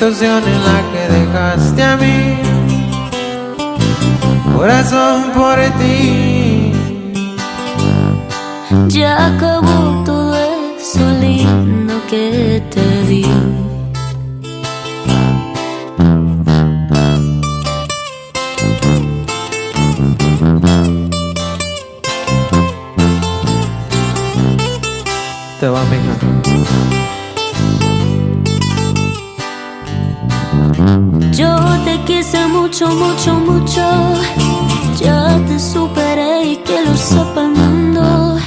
en la que dejaste a mí Corazón por ti Ya acabó todo eso lindo que te di. Ya te superé y que lo sepa el mundo.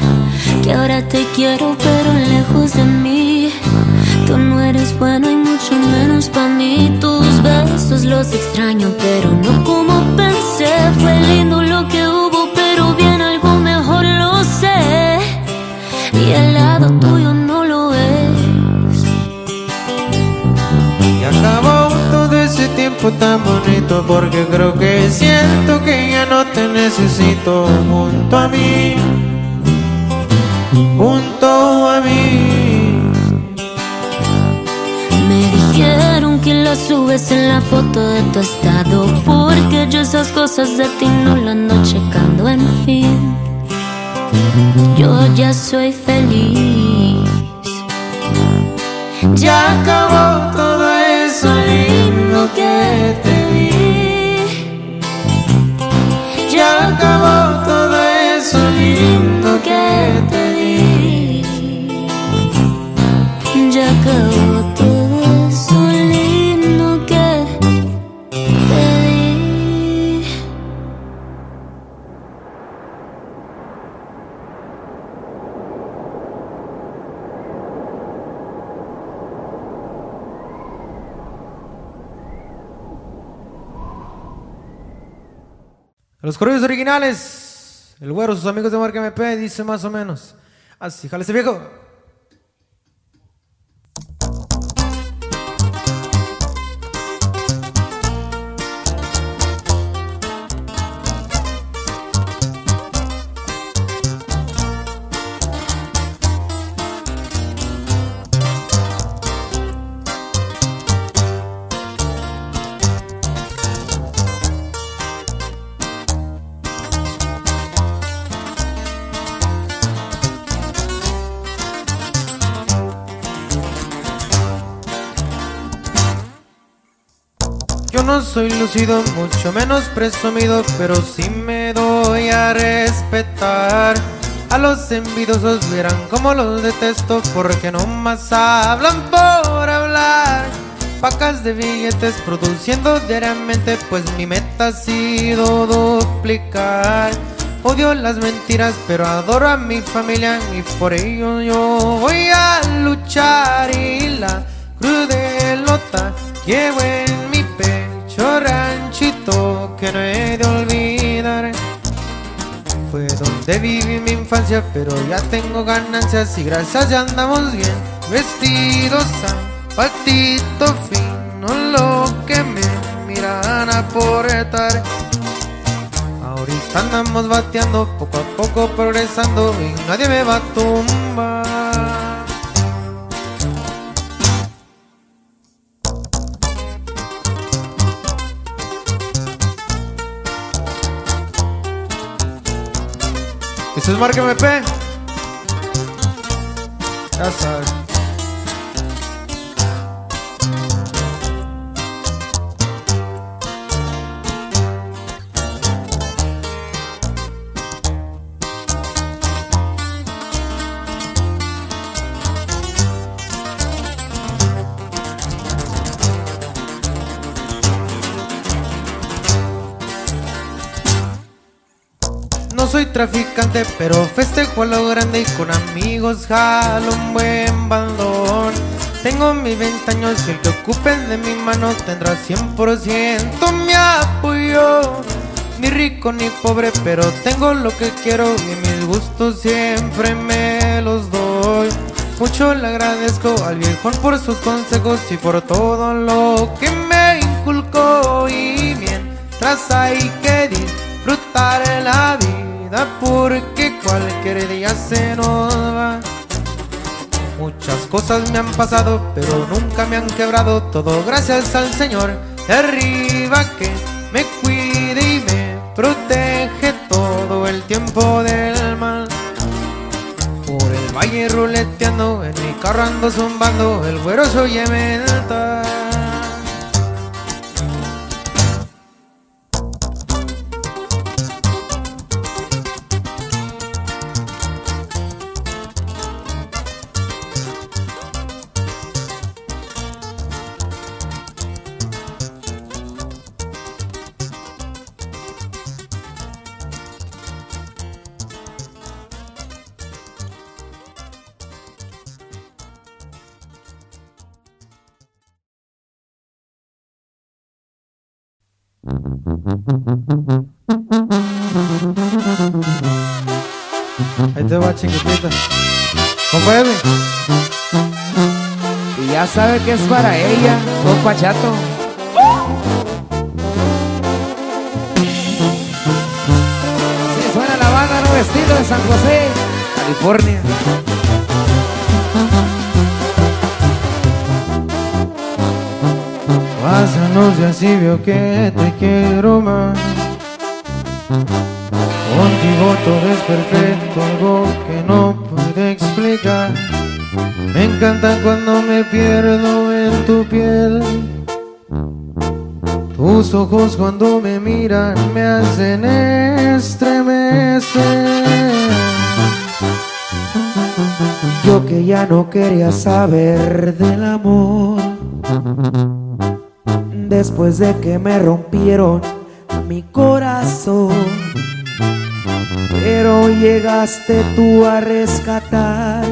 Que ahora te quiero, pero lejos de mí. Tú no eres bueno y mucho menos para mí. Tus besos los extraño, pero no como pensé. Fue lindo lo que hubo, pero bien algo mejor lo sé. Y al lado tuyo no lo es. Y acabó todo ese tiempo tan bonito Porque creo que necesito junto a mí Junto a mí. Me dijeron que lo subes en la foto de tu estado Porque yo esas cosas de ti no las ando checando En fin, yo ya soy feliz. Ya acabó todo eso lindo que te di. Acabó todo eso lindo que te di. Ya acabó Los corridos originales. El güero, sus amigos de Marca MP, dice más o menos. Así, jale ese viejo. No soy lucido, mucho menos presumido, pero sí me doy a respetar. A los envidiosos verán como los detesto, porque no más hablan por hablar. Pacas de billetes produciendo diariamente, pues mi meta ha sido duplicar. Odio las mentiras, pero adoro a mi familia y por ello yo voy a luchar. Y la crudelota llevo en pecho ranchito que no he de olvidar. Fue donde viví mi infancia, pero ya tengo ganancias y gracias ya andamos bien. Vestidos, zapatito fino, lo que me miran aportar. Ahorita andamos bateando, poco a poco progresando y nadie me va a tumbar. Eso es Marca MP. Ya sabes. Traficante, pero festejo a lo grande y con amigos jalo un buen bandón. Tengo mis 20 años y el que ocupen de mi mano tendrá 100% mi apoyo. Ni rico ni pobre, pero tengo lo que quiero y mis gustos siempre me los doy. Mucho le agradezco al viejón por sus consejos y por todo lo que me inculcó. Y mientras hay que disfrutar la vida, porque cualquier día se nos va. Muchas cosas me han pasado, pero nunca me han quebrado. Todo gracias al Señor de arriba que me cuide y me protege todo el tiempo del mal. Por el valle ruleteando, en mi carro ando zumbando, el güero soy mental. Chiquitita. Compa Edwin. Y ya sabe que es para ella, compa Chato. Así suena la banda no vestido de San José, California. Días y veo que te quiero más. Contigo todo es perfecto, algo que no puedo explicar. Me encanta cuando me pierdo en tu piel. Tus ojos cuando me miran me hacen estremecer. Yo que ya no quería saber del amor. Después de que me rompieron mi corazón. Pero llegaste tú a rescatar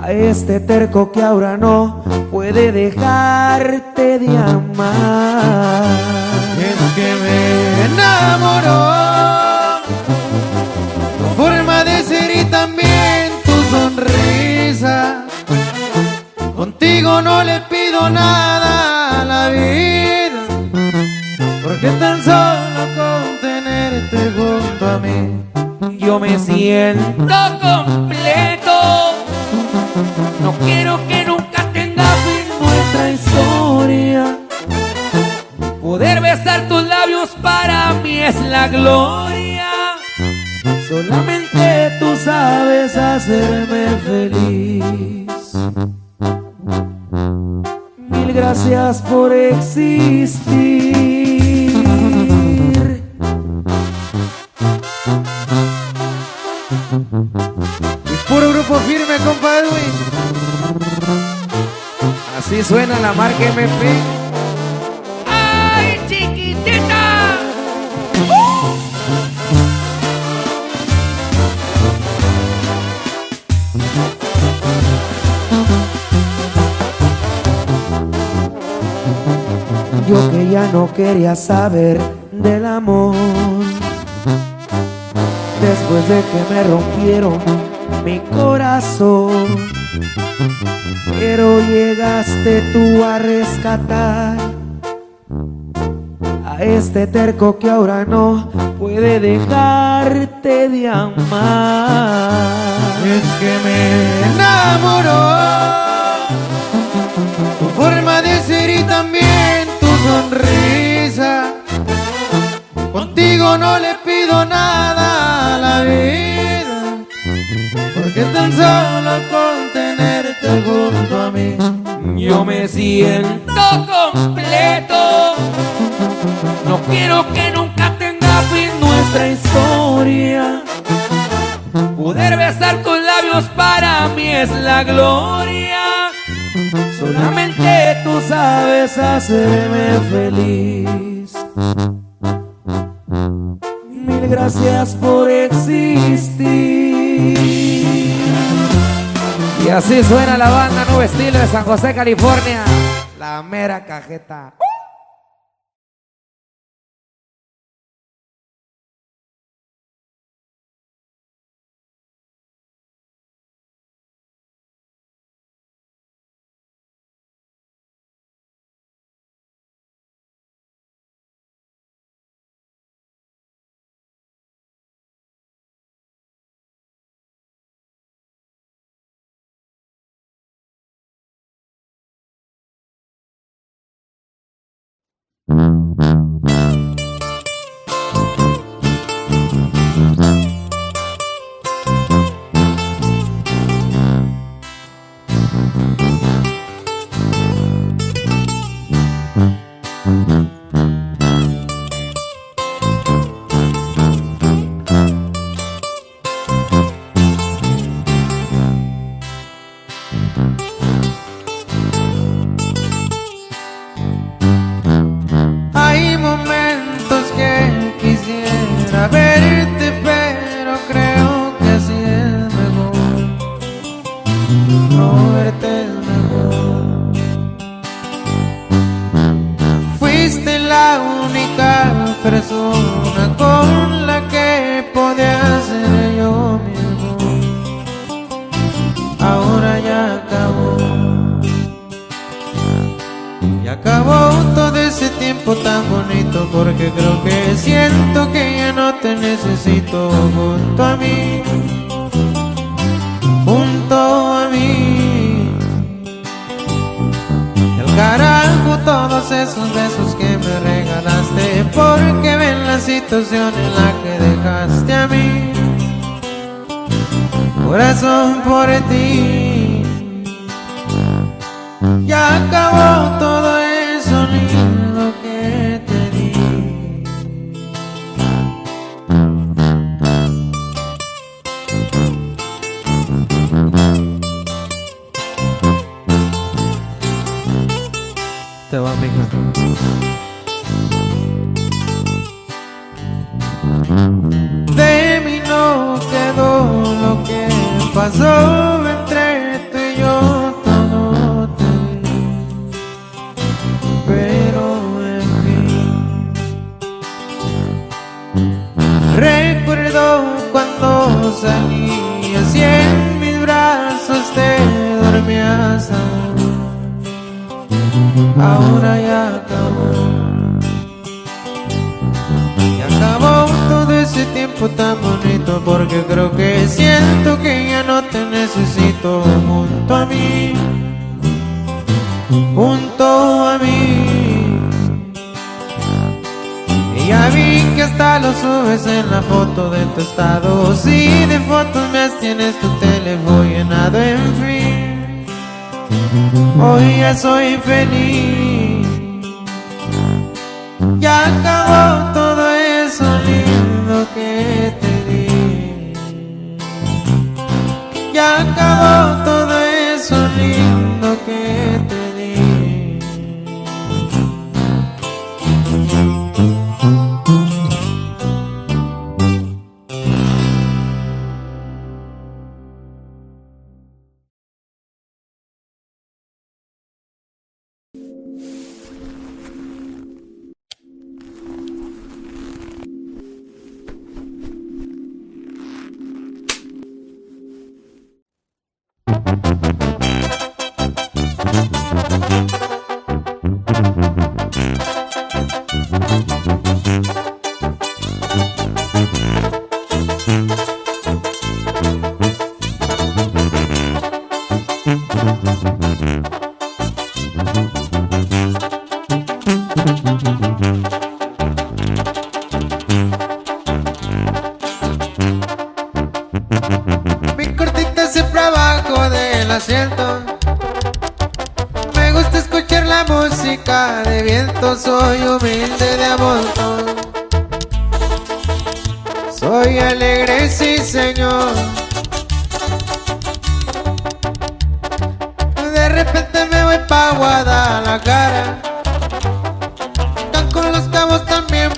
a este terco que ahora no puede dejarte de amar. Es que me enamoró tu forma de ser y también tu sonrisa. Contigo no le pido nada a la vida, porque tan solo mí. Yo me siento completo. No quiero que nunca tenga fin nuestra historia. Poder besar tus labios para mí es la gloria. Solamente tú sabes hacerme feliz. Mil gracias por existir. Así suena la marca MP. ¡Ay, chiquitita! Yo que ya no quería saber del amor. Después de que me rompieron mi corazón. Pero llegaste tú a rescatar a este terco que ahora no puede dejarte de amar. Es que me enamoró tu forma de ser y también tu sonrisa. Contigo no le pido nada a la vida, porque tan solo con tenerte yo me siento completo. No quiero que nunca tenga fin nuestra historia. Poder besar tus labios para mí es la gloria. Solamente tú sabes hacerme feliz. Mil gracias por existir. Y así suena la banda Nuevo Estilo de San José, California. La mera cajeta. Te va, mija. De mí no quedó lo que pasó. fue tan bonito porque creo que siento que ya no te necesito junto a mí, junto a mí. Y ya vi que hasta lo subes en la foto de tu estado, si de fotos me tienes tu teléfono llenado, en fin. Hoy ya soy feliz, ya acabó todo acabó todo eso lindo que te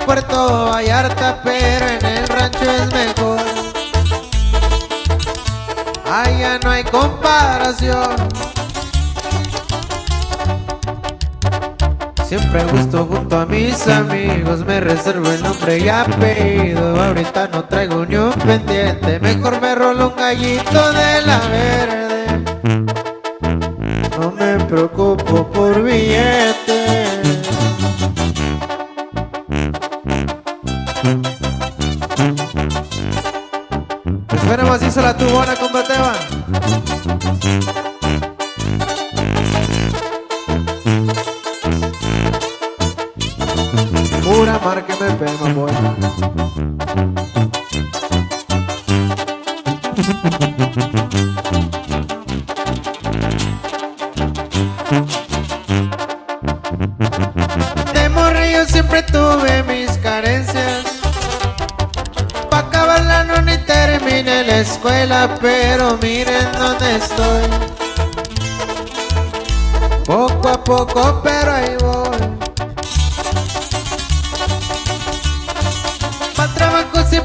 Puerto Vallarta, pero en el rancho es mejor. Allá no hay comparación. Siempre gusto junto a mis amigos, me reservo el nombre y apellido. Ahorita no traigo ni un pendiente, mejor me rolo un gallito de la verde. No me preocupo por billetes.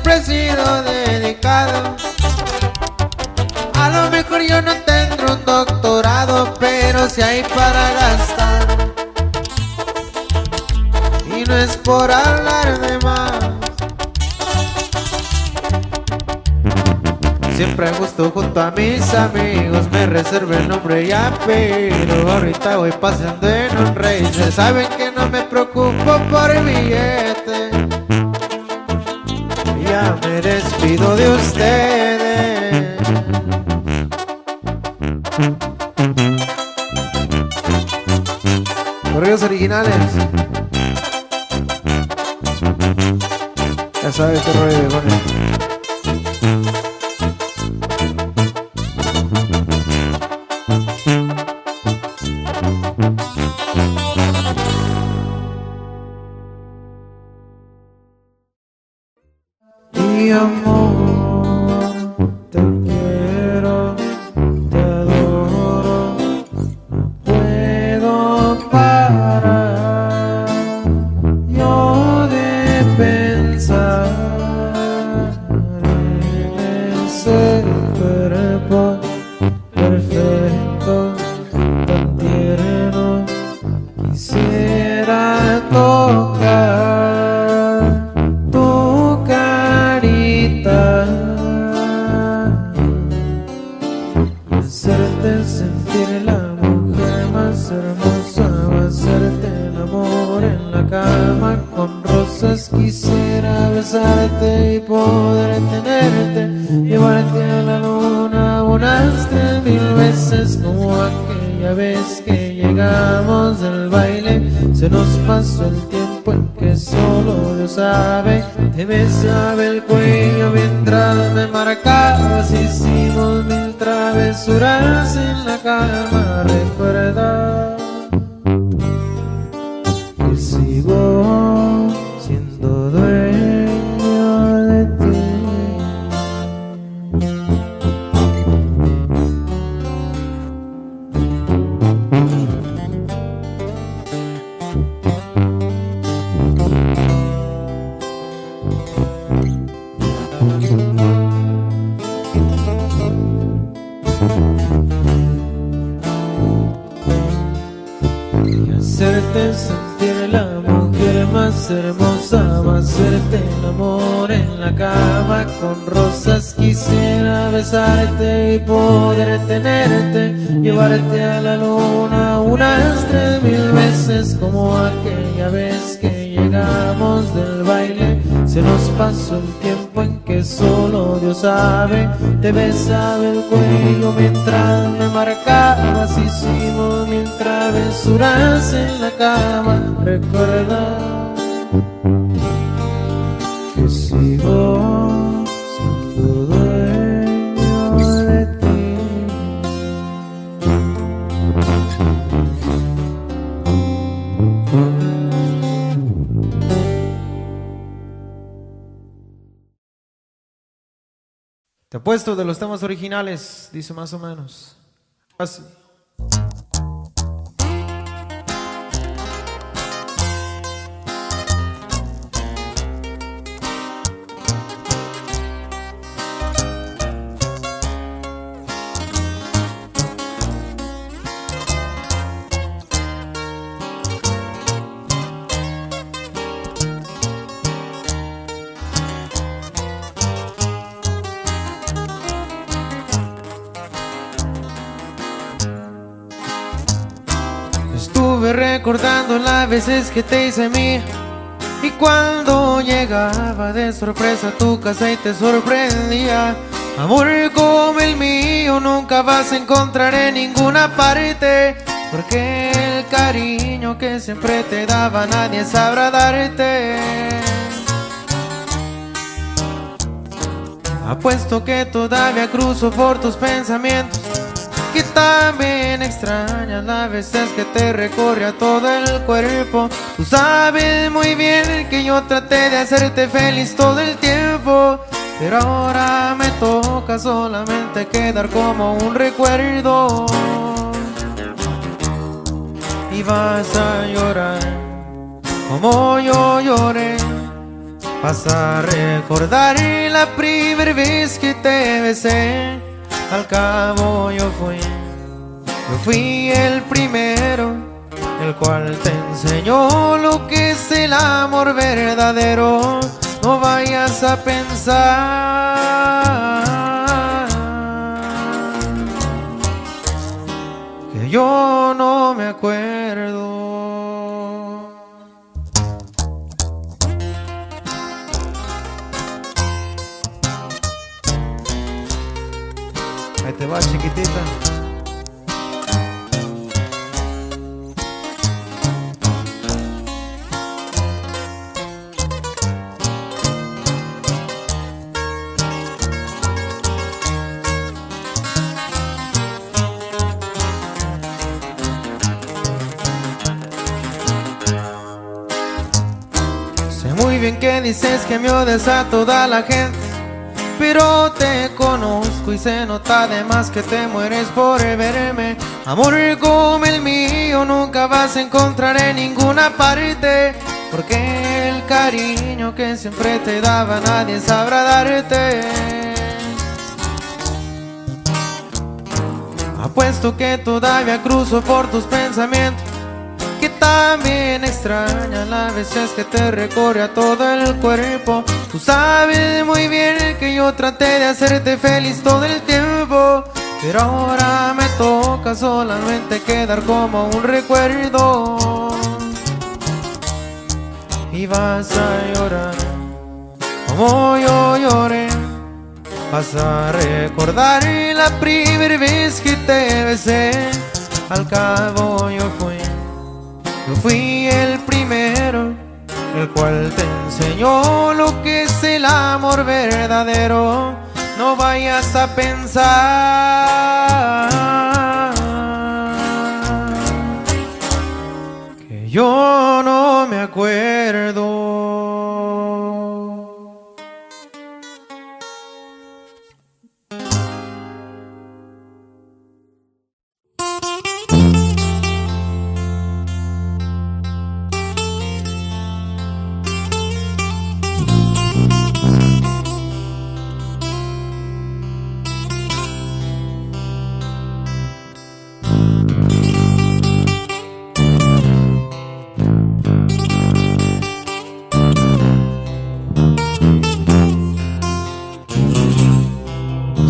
Siempre he sido dedicado. A lo mejor yo no tendré un doctorado, pero si hay para gastar. Y no es por hablar de más. Siempre gusto junto a mis amigos, me reservo el nombre y apellido. Ahorita voy pasando en un rey, se saben que no me preocupo por el billete. Me despido de ustedes. Correos originales. Ya sabes qué rollo hacerte sentir la mujer más hermosa, hacerte el amor en la cama con rosas. Quisiera besarte y poder tenerte, llevarte a la luna unas tres mil veces como aquella vez que llegamos del baile. Se nos pasó el tiempo en que solo Sabe, te besaba el cuello mientras me marcabas. Hicimos mil travesuras en la cama. Recuerda Te apuesto de los temas originales, dice más o menos. Recordando las veces que te hice mí. Y cuando llegaba de sorpresa a tu casa y te sorprendía. Amor como el mío nunca vas a encontrar en ninguna parte. Porque el cariño que siempre te daba nadie sabrá darte. Apuesto que todavía cruzo por tus pensamientos Que también extrañas las veces que te recorre a todo el cuerpo. Tú sabes muy bien que yo traté de hacerte feliz todo el tiempo Pero ahora me toca solamente quedar como un recuerdo. Y vas a llorar como yo lloré. Vas a recordar la primera vez que te besé. Al cabo yo fui, yo fui el primero, el cual te enseñó lo que es el amor verdadero. No vayas a pensar que yo no me acuerdo. Chiquitita. Sé muy bien que dices que me odias a toda la gente pero te conozco y se nota además que te mueres por verme. Amor como el mío nunca vas a encontrar en ninguna parte. Porque el cariño que siempre te daba nadie sabrá darte. Apuesto que todavía cruzo por tus pensamientos que también extraña las veces que te recorre a todo el cuerpo. Tú sabes muy bien que yo traté de hacerte feliz todo el tiempo, pero ahora me toca solamente quedar como un recuerdo. Y vas a llorar como yo lloré. Vas a recordar la primera vez que te besé. Al cabo yo fui yo fui el primero, el cual te enseñó lo que es el amor verdadero. No vayas a pensar que yo no me acuerdo.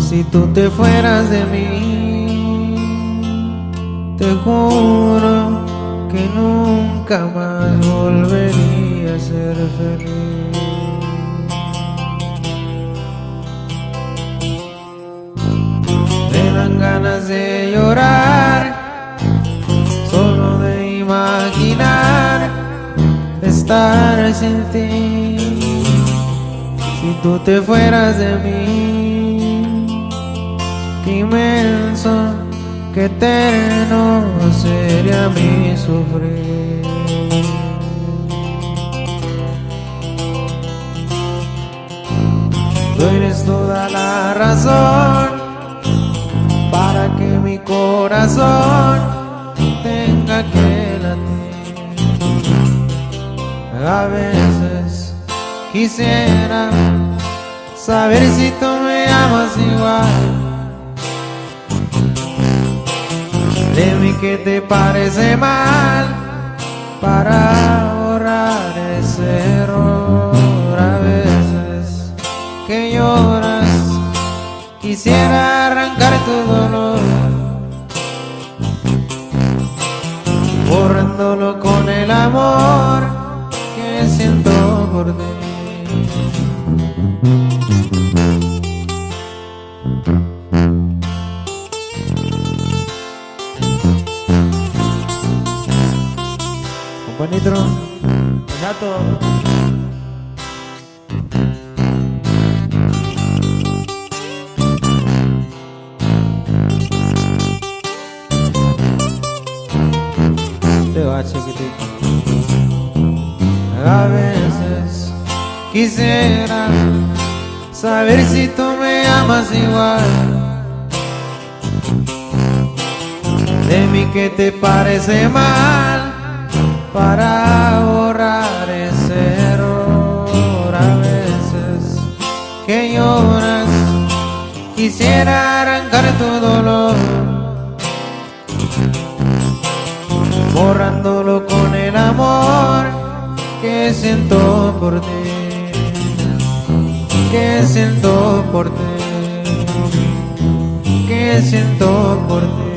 Si tú te fueras de mí, te juro que nunca más volvería a ser feliz. Me dan ganas de llorar, solo de imaginar estar sin ti. Si tú te fueras de mí, inmenso, qué eterno sería mi sufrir. Tú eres toda la razón para que mi corazón tenga que latir. A veces quisiera saber si tú me amas igual. De que te parece mal para borrar ese error. A veces que lloras quisiera arrancar tu dolor borrándolo amor que siento por ti. Va chiquitito. A veces quisiera saber si tú me amas igual. De mí que te parece mal para borrar ese error. A veces que lloras, quisiera arrancar tu dolor. Borrándolo con el amor que siento por ti, que siento por ti, que siento por ti.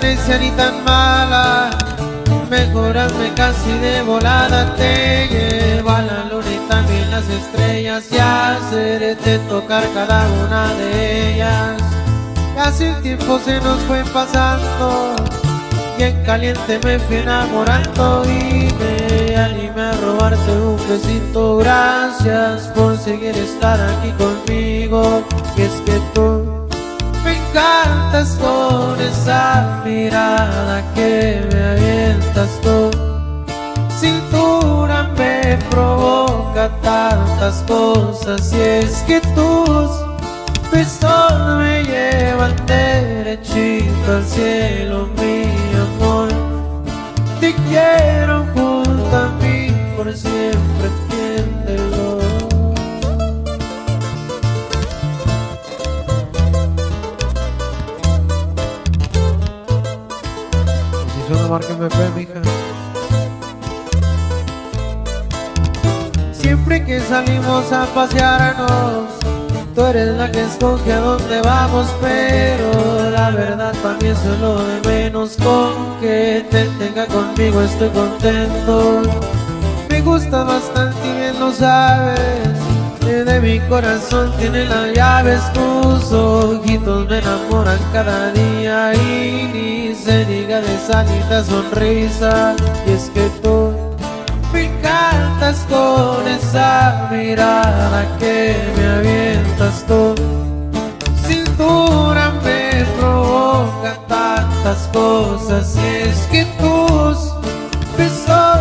Tan necia ni tan mala. Mejor casi de volada Te lleva la luna y también las estrellas Y hacerte tocar cada una de ellas. Y así el tiempo se nos fue pasando Bien caliente me fui enamorando Y me animé a robarte un besito. Gracias por seguir estar aquí conmigo Y es que tú me encantas con esa mirada que me avientas tú. Cintura me provoca tantas cosas y es que tus besos me llevan derechito al cielo, mi amor. Te quiero junto a mí por siempre, Márqueme P, mija. Siempre que salimos a pasearnos, tú eres la que escoge a dónde vamos, pero la verdad para mí es lo de menos. Con que te tenga conmigo estoy contento. Me gusta bastante y bien lo sabes. De mi corazón tiene las llaves, tus ojitos me enamoran cada día y ni se diga de esa linda sonrisa. Y es que tú me encantas con esa mirada que me avientas tú. Cintura me provoca tantas cosas y es que tus besos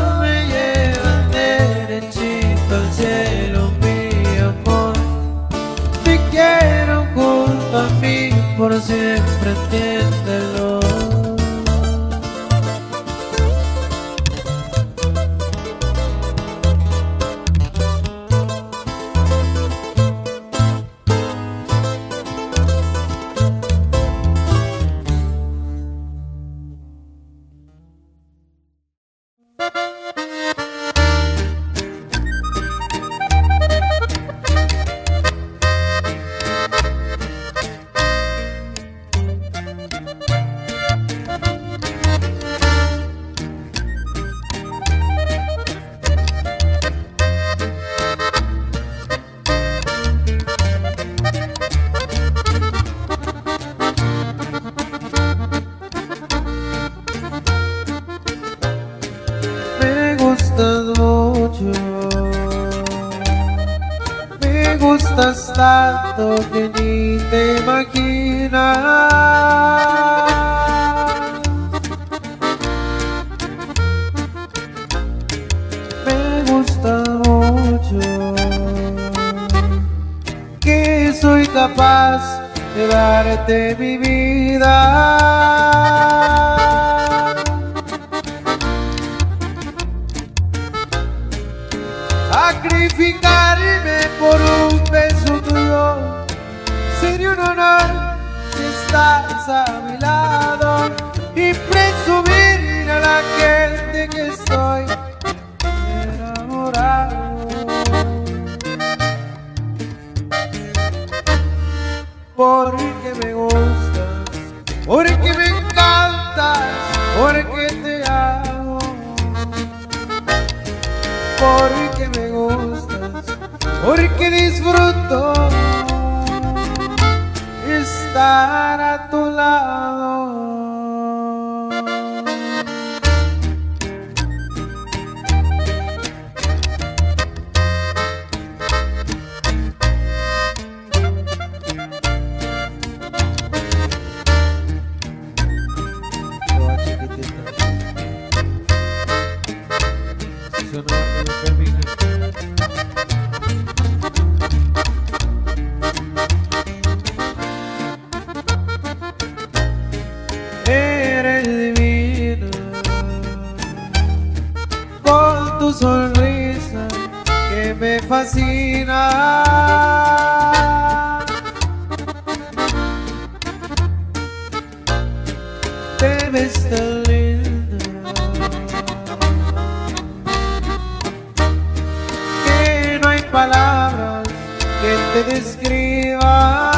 te describan.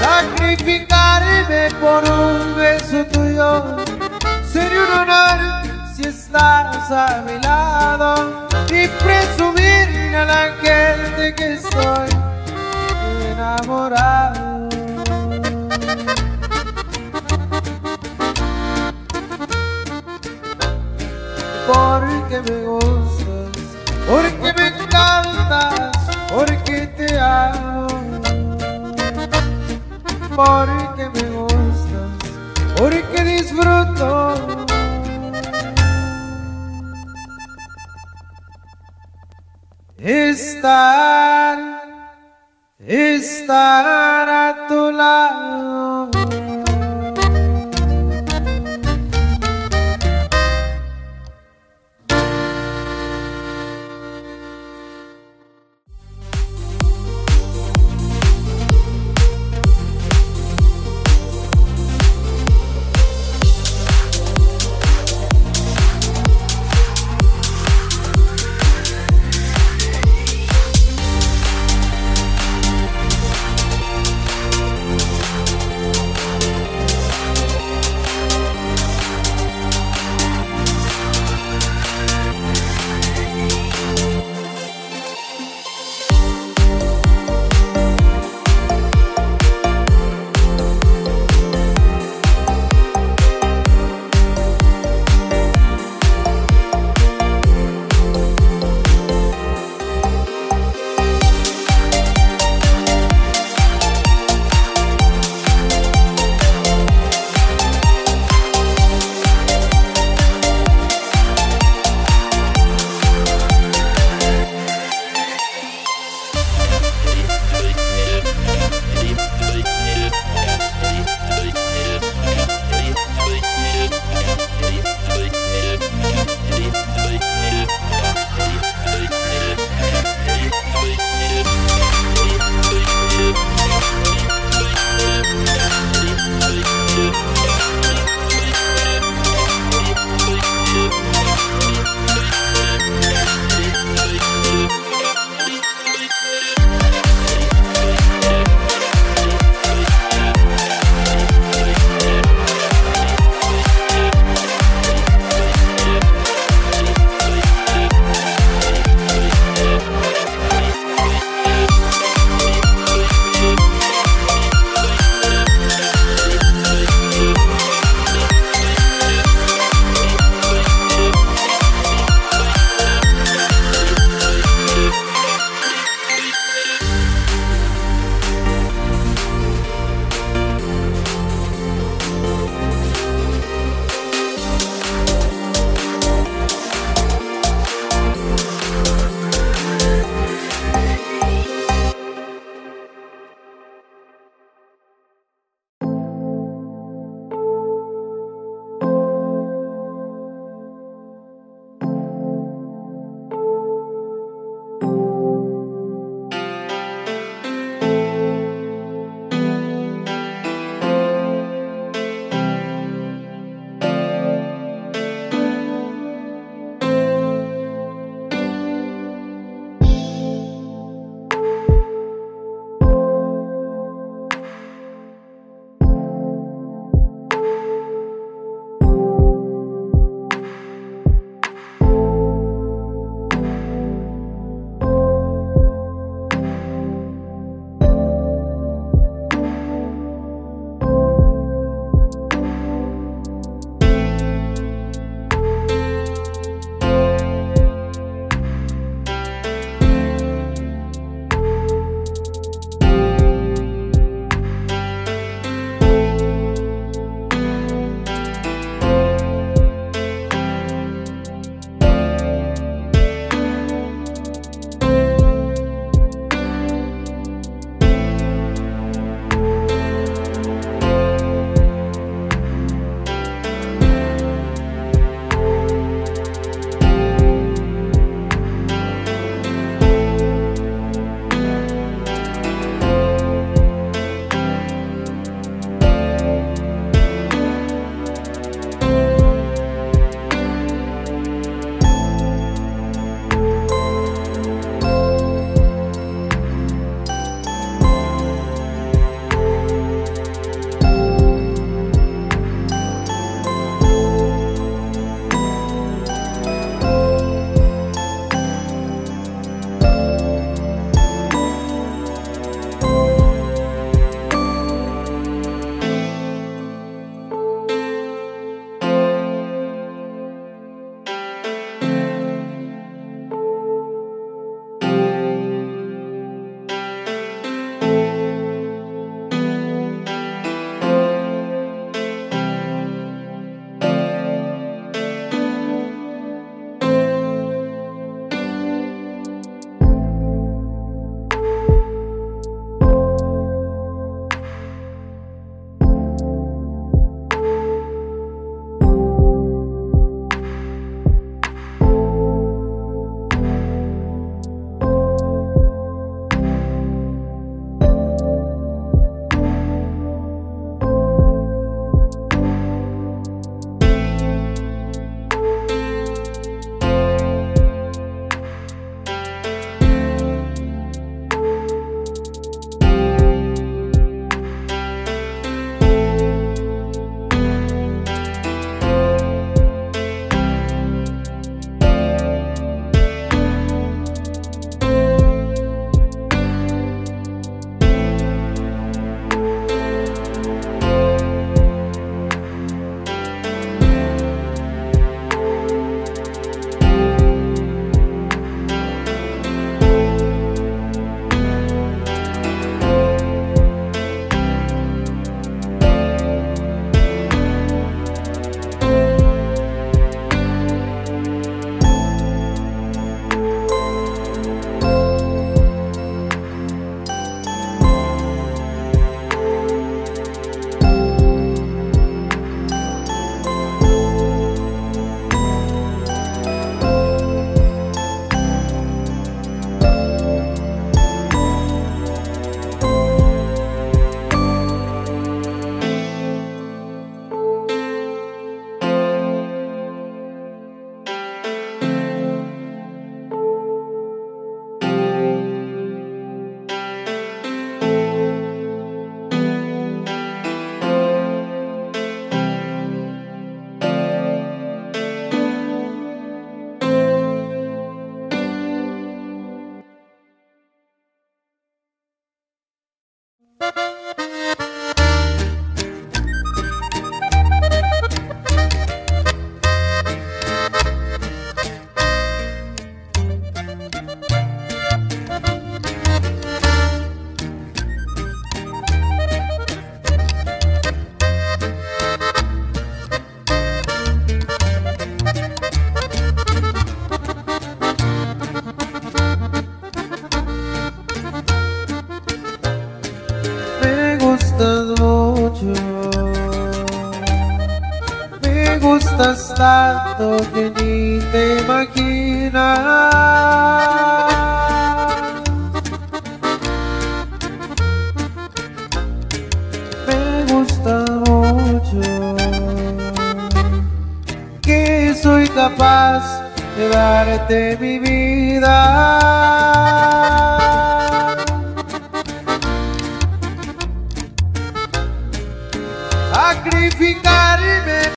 Sacrificarme por un beso tuyo sería un honor si estás a mi lado y presumir a la gente que estoy enamorado. Porque me gustas, porque me encantas, porque te amo porque me gustas, porque disfruto. Estar, estar